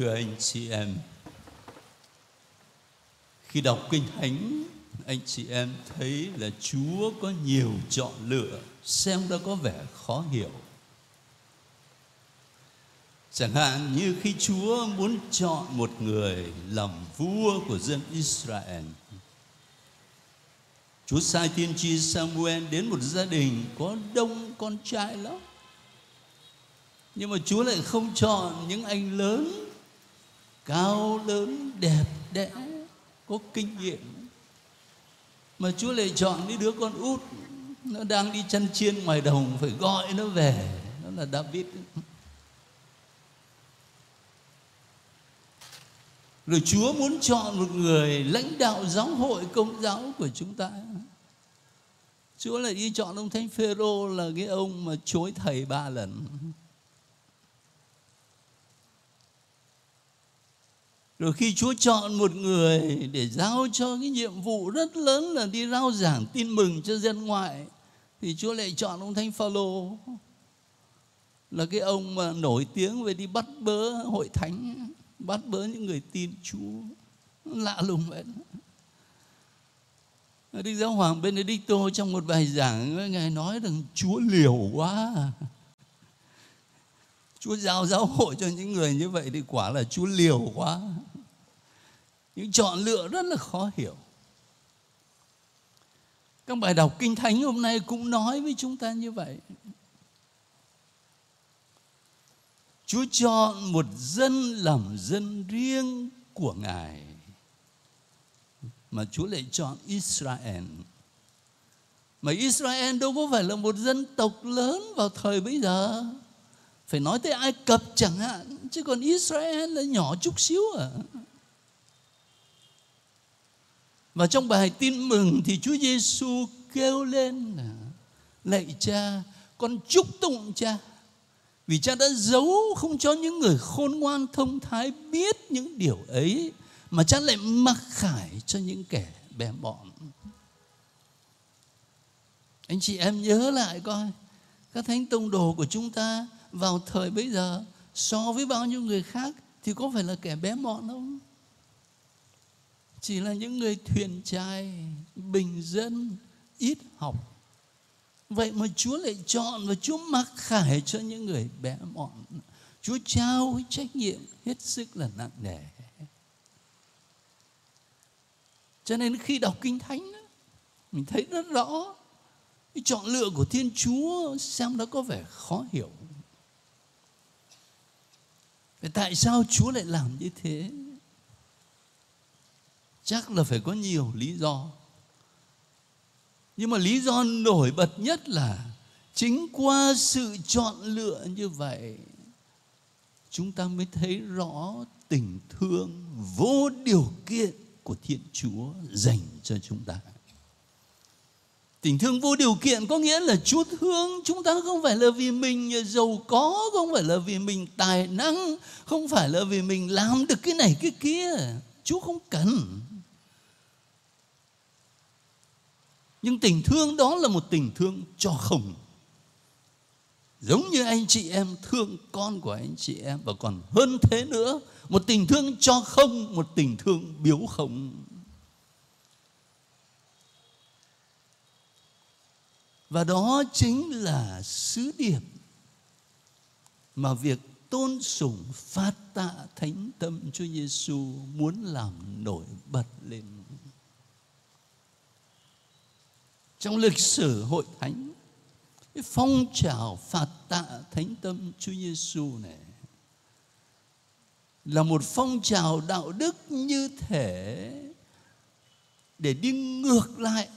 Thưa anh chị em, khi đọc kinh thánh, anh chị em thấy là Chúa có nhiều chọn lựa, xem đã có vẻ khó hiểu. Chẳng hạn như khi Chúa muốn chọn một người làm vua của dân Israel. Chúa sai tiên tri Samuel đến một gia đình có đông con trai lắm. Nhưng mà Chúa lại không chọn những anh lớn cao lớn đẹp đẽ, có kinh nghiệm. Mà Chúa lại chọn những đứa con út, nó đang đi chăn chiên ngoài đồng, phải gọi nó về. Nó là David. Rồi Chúa muốn chọn một người lãnh đạo giáo hội công giáo của chúng ta. Chúa lại đi chọn ông Thánh Phêrô là cái ông mà chối thầy ba lần. Rồi khi Chúa chọn một người để giao cho cái nhiệm vụ rất lớn là đi rao giảng tin mừng cho dân ngoại thì Chúa lại chọn ông Thánh Phaolô là cái ông mà nổi tiếng về đi bắt bớ hội thánh, bắt bớ những người tin Chúa. Lạ lùng vậy. Đức Giáo Hoàng Benedicto trong một bài giảng Ngài nói rằng Chúa liều quá Chúa giao giáo hội cho những người như vậy thì quả là Chúa liều quá những chọn lựa rất là khó hiểu các bài đọc kinh thánh hôm nay cũng nói với chúng ta như vậy Chúa chọn một dân làm dân riêng của Ngài mà Chúa lại chọn Israel. Mà Israel đâu có phải là một dân tộc lớn vào thời bây giờ. Phải nói tới Ai Cập chẳng hạn, chứ còn Israel là nhỏ chút xíu à. Và trong bài tin mừng thì Chúa Giêsu kêu lên là lạy cha, con chúc tụng cha. Vì cha đã giấu không cho những người khôn ngoan thông thái biết những điều ấy mà cha lại mặc khải cho những kẻ bé bọn. Anh chị em nhớ lại coi các thánh tông đồ của chúng ta vào thời bây giờ so với bao nhiêu người khác thì có phải là kẻ bé mọn không? Chỉ là những người thuyền trai bình dân, ít học. Vậy mà chúa lại chọn và chúa mặc khải cho những người bé mọn. Chúa trao trách nhiệm hết sức là nặng nề. Cho nên khi đọc kinh thánh mình thấy rất rõ cái chọn lựa của thiên chúa, xem nó có vẻ khó hiểu. Vậy tại sao Chúa lại làm như thế? Chắc là phải có nhiều lý do nhưng mà lý do nổi bật nhất là chính qua sự chọn lựa như vậy chúng ta mới thấy rõ tình thương vô điều kiện của thiên chúa dành cho chúng ta Tình thương vô điều kiện có nghĩa là Chúa thương chúng ta không phải là vì mình giàu có, không phải là vì mình tài năng, không phải là vì mình làm được cái này cái kia. Chúa không cần. Nhưng tình thương đó là một tình thương cho khổng giống như anh chị em, thương con của anh chị em, và còn hơn thế nữa, một tình thương cho không, một tình thương biếu không. Và đó chính là sứ điệp mà việc tôn sùng, phát tạ thánh tâm Chúa Giêsu muốn làm nổi bật lên trong lịch sử hội thánh, cái phong trào phạt tạ thánh tâm Chúa Giêsu này là một phong trào đạo đức như thể để đi ngược lại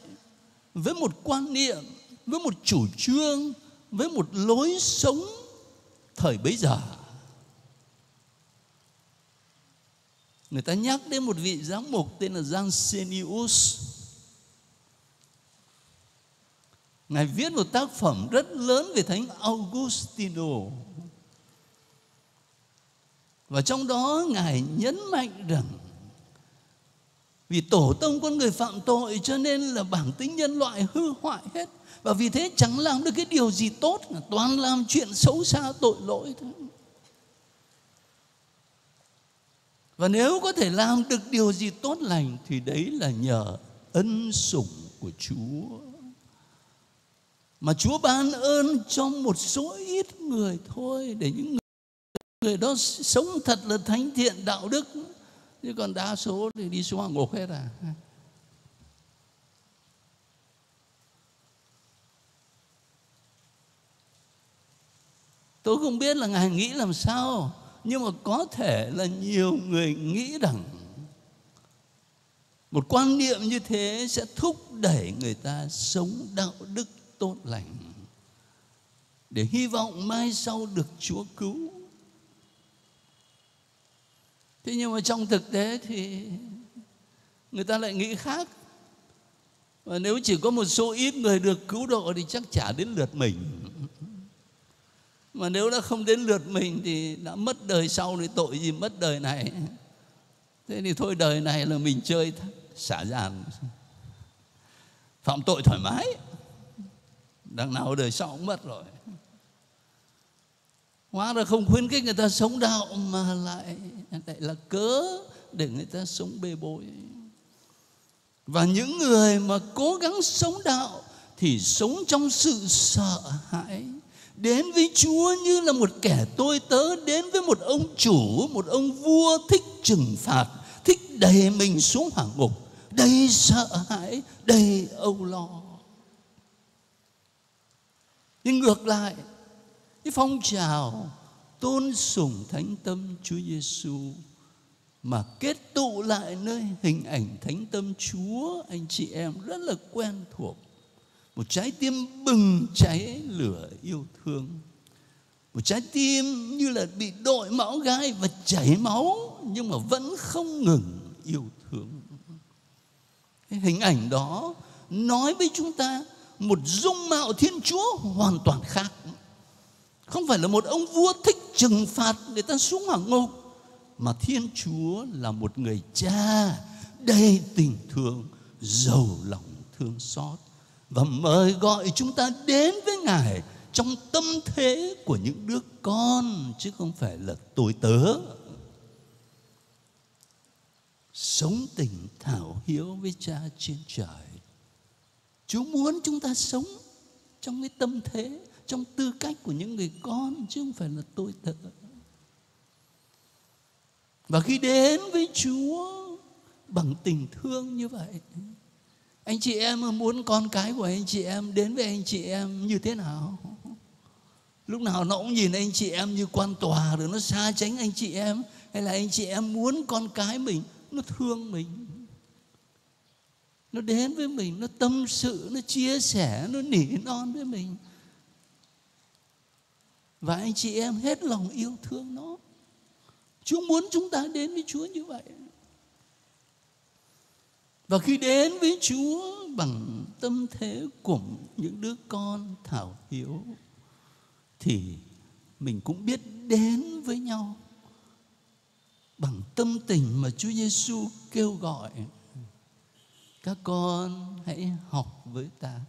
với một quan niệm, với một chủ trương, với một lối sống thời bấy giờ. Người ta nhắc đến một vị giám mục tên là Giang Senius. Ngài viết một tác phẩm rất lớn về Thánh Augustino. Và trong đó Ngài nhấn mạnh rằng vì tổ tông con người phạm tội cho nên là bản tính nhân loại hư hoại hết. Và vì thế chẳng làm được cái điều gì tốt, toàn làm chuyện xấu xa tội lỗi thôi. và nếu có thể làm được điều gì tốt lành thì đấy là nhờ ân sủng của Chúa mà Chúa ban ơn cho một số ít người thôi để những người, người đó sống thật là thánh thiện đạo đức. Chứ còn đa số thì đi xuống ngục hết à. Tôi không biết là ngài nghĩ làm sao nhưng mà có thể là nhiều người nghĩ rằng một quan niệm như thế sẽ thúc đẩy người ta sống đạo đức tốt lành, để hy vọng mai sau được Chúa cứu. Thế nhưng mà trong thực tế thì người ta lại nghĩ khác. Và nếu chỉ có một số ít người được cứu độ thì chắc chả đến lượt mình. Mà nếu đã không đến lượt mình thì đã mất đời sau thì tội gì mất đời này. Thế thì thôi đời này là mình chơi xả dàn. Phạm tội thoải mái đằng nào đời sau cũng mất rồi. Hóa ra không khuyến khích người ta sống đạo mà lại lại là cớ để người ta sống bê bối. Và những người mà cố gắng sống đạo thì sống trong sự sợ hãi. Đến với Chúa như là một kẻ tôi tớ đến với một ông chủ, một ông vua thích trừng phạt, thích đẩy mình xuống hỏa ngục, đầy sợ hãi, đầy âu lo nhưng ngược lại, cái phong trào tôn sùng thánh tâm Chúa Giêsu mà kết tụ lại nơi hình ảnh thánh tâm Chúa, anh chị em, rất là quen thuộc. Một trái tim bừng cháy lửa yêu thương. Một trái tim như là bị đội máu gai và chảy máu, nhưng mà vẫn không ngừng yêu thương. Cái hình ảnh đó nói với chúng ta một dung mạo thiên chúa hoàn toàn khác. Không phải là một ông vua thích trừng phạt để ta xuống hỏa ngục, mà thiên chúa là một người cha đầy tình thương, giàu lòng thương xót. Và mời gọi chúng ta đến với ngài trong tâm thế của những đứa con, chứ không phải là tôi tớ. Sống tình thảo hiếu với cha trên trời. Chúa muốn chúng ta sống trong cái tâm thế, trong tư cách của những người con chứ không phải là tôi tớ. Và khi đến với Chúa bằng tình thương như vậy, anh chị em muốn con cái của anh chị em đến với anh chị em như thế nào? Lúc nào nó cũng nhìn anh chị em như quan tòa rồi nó xa tránh anh chị em hay là anh chị em muốn con cái mình nó thương mình nó đến với mình, nó tâm sự, nó chia sẻ, nó nỉ non với mình. Và anh chị em hết lòng yêu thương nó. Chúa muốn chúng ta đến với Chúa như vậy. Và khi đến với Chúa bằng tâm thế của những đứa con thảo hiếu, thì mình cũng biết đến với nhau bằng tâm tình mà Chúa Giêsu kêu gọi các con hãy học với ta,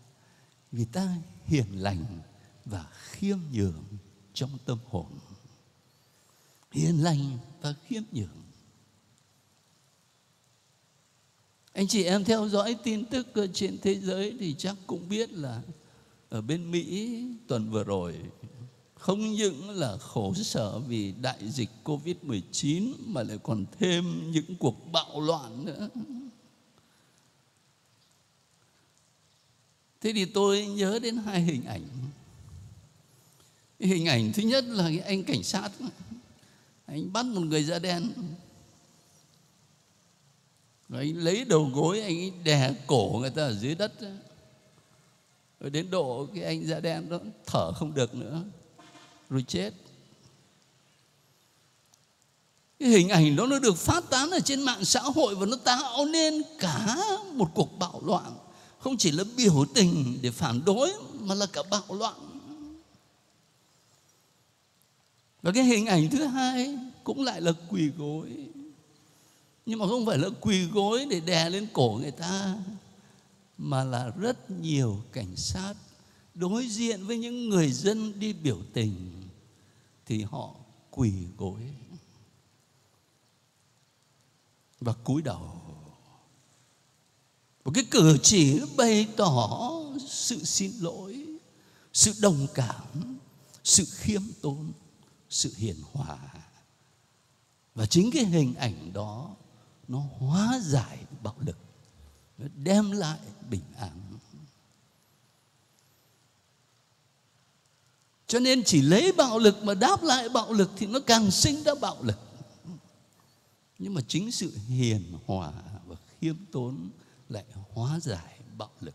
vì ta hiền lành và khiêm nhường trong tâm hồn hiền lành và khiêm nhường anh chị em theo dõi tin tức trên thế giới thì chắc cũng biết là ở bên Mỹ tuần vừa rồi, không những là khổ sở vì đại dịch Covid-19 mà lại còn thêm những cuộc bạo loạn nữa. Thế thì tôi nhớ đến hai hình ảnh. Hình ảnh thứ nhất là cái anh cảnh sát. Anh bắt một người da đen. Rồi anh lấy đầu gối, anh ấy đè cổ người ta ở dưới đất. Rồi đến độ cái anh da đen đó thở không được nữa, rồi chết. Cái hình ảnh đó nó được phát tán ở trên mạng xã hội và nó tạo nên cả một cuộc bạo loạn không chỉ là biểu tình để phản đối, mà là cả bạo loạn. Và cái hình ảnh thứ hai cũng lại là quỳ gối. Nhưng mà không phải là quỳ gối để đè lên cổ người ta, mà là rất nhiều cảnh sát đối diện với những người dân đi biểu tình thì họ quỳ gối và cúi đầu một cái cử chỉ bày tỏ sự xin lỗi, sự đồng cảm, sự khiêm tốn, sự hiền hòa. Và chính cái hình ảnh đó, nó hóa giải bạo lực, nó đem lại bình an. Cho nên chỉ lấy bạo lực mà đáp lại bạo lực thì nó càng sinh ra bạo lực. Nhưng mà chính sự hiền hòa và khiêm tốn lại hóa giải bạo lực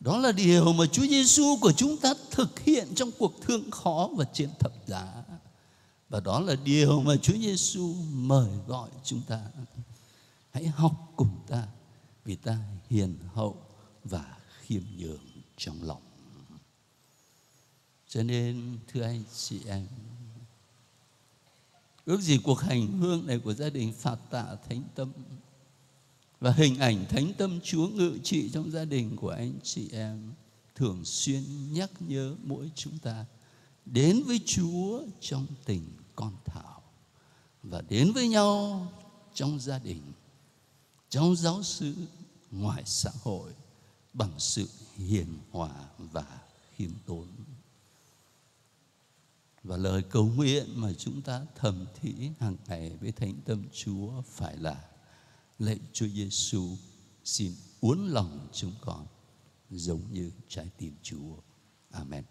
đó là điều mà Chúa Giêsu của chúng ta thực hiện trong cuộc thương khó và trên thập giá. Và đó là điều mà Chúa Giêsu mời gọi chúng ta. Hãy học cùng ta vì ta hiền hậu và khiêm nhường trong lòng. Cho nên thưa anh chị em, ước gì cuộc hành hương này của gia đình phạt tạ thánh tâm và hình ảnh thánh tâm Chúa ngự trị trong gia đình của anh chị em thường xuyên nhắc nhớ mỗi chúng ta đến với Chúa trong tình con thảo và đến với nhau trong gia đình, trong giáo sư, ngoài xã hội bằng sự hiền hòa và khiêm tốn. Và lời cầu nguyện mà chúng ta thầm thỉ hàng ngày với thánh tâm Chúa phải là lạy Chúa Giêsu xin uốn lòng chúng con giống như trái tim Chúa. Amen.